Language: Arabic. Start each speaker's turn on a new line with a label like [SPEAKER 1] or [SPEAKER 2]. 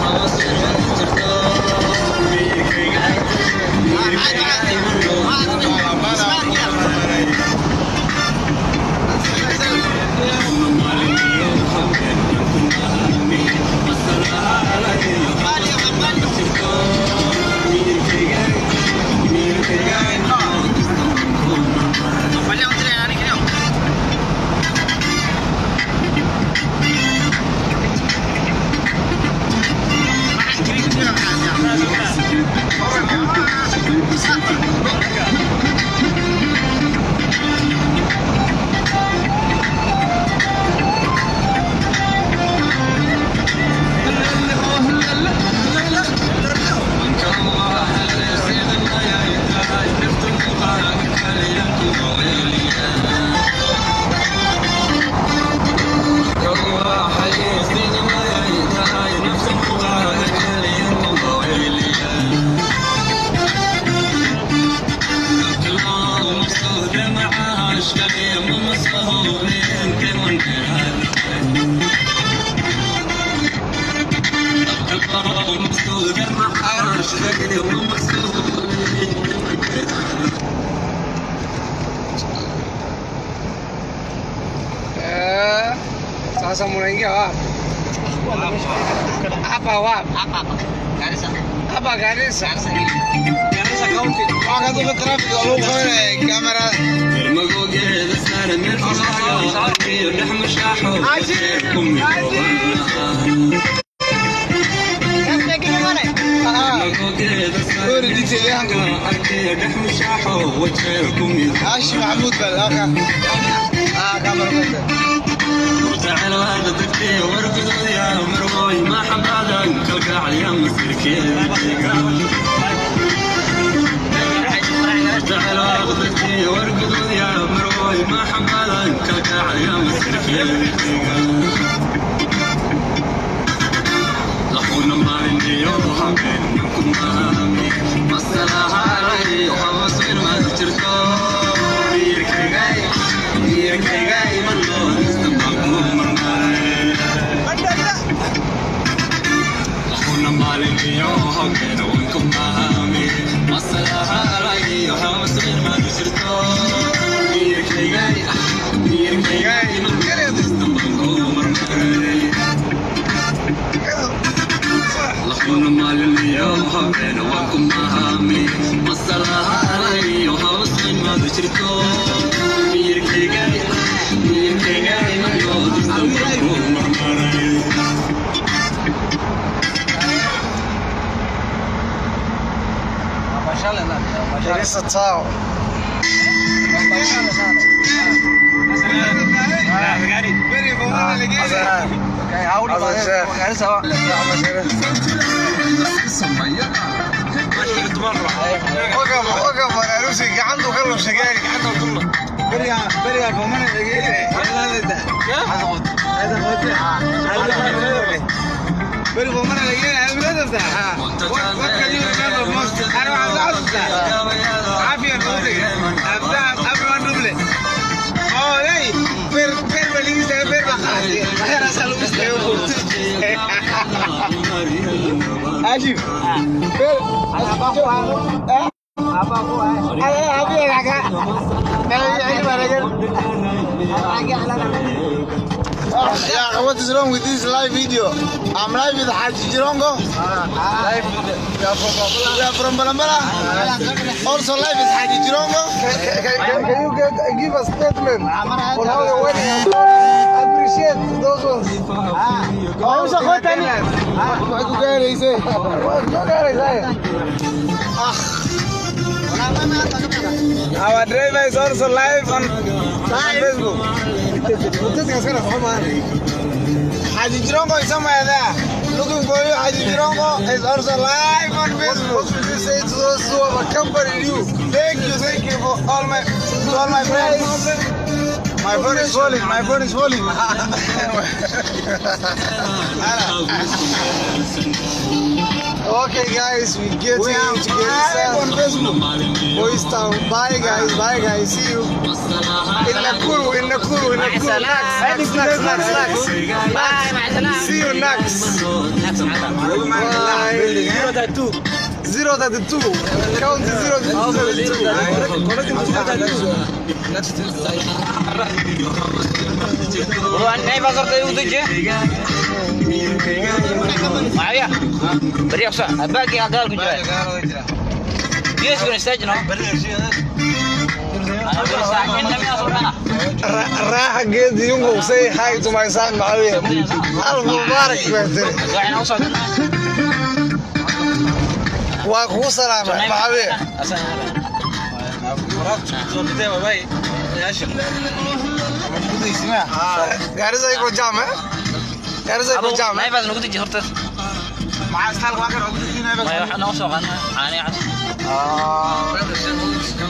[SPEAKER 1] I'm
[SPEAKER 2] wapi? Hapa Garissa.
[SPEAKER 3] Wakati traffic lagu qabanay kamera
[SPEAKER 1] وردي تيانك أركي دح مشاحو وتخيركم عاش
[SPEAKER 3] محمود بالأخا آه كامر بس
[SPEAKER 1] وتعال وهذا دكتي وركض يا مروي ما حبادا كلك عليا مسيركي
[SPEAKER 4] تعال وهذا
[SPEAKER 1] ما حبادا كلك عليا I'm Malin Sorry detail Hashi Mahmud bal aka Ah kamera bal
[SPEAKER 2] Garissa Town. وقف وقف عروسي عنده قلب سجاري عنده طلة
[SPEAKER 3] بريا بريا فمن بري فمن لقينا علم هذا
[SPEAKER 1] أنا عاوز عافية barakan.
[SPEAKER 3] Yeah, what is wrong with this live video? I'm live with Haji Jirongo. Live. We are from We are from Balambala. Also live with Haji Jirongo.
[SPEAKER 2] Can, can you get, give a statement
[SPEAKER 4] on
[SPEAKER 2] how the wedding Appreciate those ones.
[SPEAKER 1] Ah, who's a good tani? Ah, aku
[SPEAKER 3] kaya rin say. Aku
[SPEAKER 2] kaya rin say. Ah. Our driver is also live on,
[SPEAKER 1] on Facebook.
[SPEAKER 3] Haji Jirongo is somewhere there. Looking for you, Haji Jirongo is also live on Facebook. What would you
[SPEAKER 2] say to those who have accompanied you?
[SPEAKER 1] Thank you,
[SPEAKER 3] thank you for all my, to all my friends. My phone is falling. My phone is falling.
[SPEAKER 2] okay, guys, we get we are to get on Facebook.
[SPEAKER 1] Boys Town.
[SPEAKER 2] Bye, guys. Bye, guys. See you. In
[SPEAKER 1] Nakuru. In Nakuru. In Nakuru.
[SPEAKER 2] Next. Next. Next.
[SPEAKER 1] Bye. Next. See you next. Bye.
[SPEAKER 3] Zero
[SPEAKER 5] that two.
[SPEAKER 2] Zero that two. Count zero. Beri
[SPEAKER 3] tadi sah.
[SPEAKER 1] je.
[SPEAKER 4] yang beri aku sah. Dia sebenarnya saja, no?
[SPEAKER 2] Rah gitu, yung gue say hi to my son, Mawi.
[SPEAKER 4] Alhamdulillah, kita. Gak enak.
[SPEAKER 2] مبارك بهتري قاعد اوصل وأخو سلامة معاوية gaarisa iko jaam eh gaarisa iko jaam eh naib
[SPEAKER 4] aad nagu deji horta
[SPEAKER 3] Maxaa istaal waa kan ugu dejinaya? ma waxaan
[SPEAKER 4] noo soo qaadnaa caani cas
[SPEAKER 3] Ah.